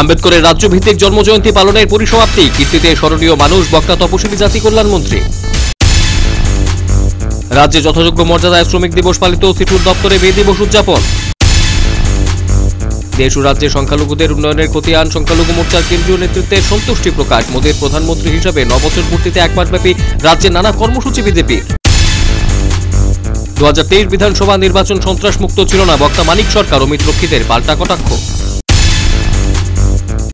আম্বেদকরের রাজ্যভিত্তিক জন্মজয়ন্তী পালনের পরিসমাপ্তি। কীর্তিতে স্মরণীয় মানুষ, বক্তা, তপশিলি, জাতি কল্যাণ মন্ত্রী রাজ্যে যথাযোগ্য মর্যাদায় শ্রমিক দিবস পালিত সিটুর দপ্তরে মে দিবস উদযাপন। দেশ ও রাজ্যে সংখ্যালঘুদের উন্নয়নের খতিয়ান, সংখ্যালঘু মোর্চার কেন্দ্রীয় নেতৃত্বে সন্তুষ্টি প্রকাশ। মোদীর প্রধানমন্ত্রী হিসেবে নবছর পূর্তিতে একমাসব্যাপী রাজ্যে নানা কর্মসূচি বিজেপির। দু বিধানসভা নির্বাচন সন্ত্রাসমুক্ত ছিল না, বক্তা মানিক সরকার, অমিত রক্ষিতের পাল্টা কটাক্ষ।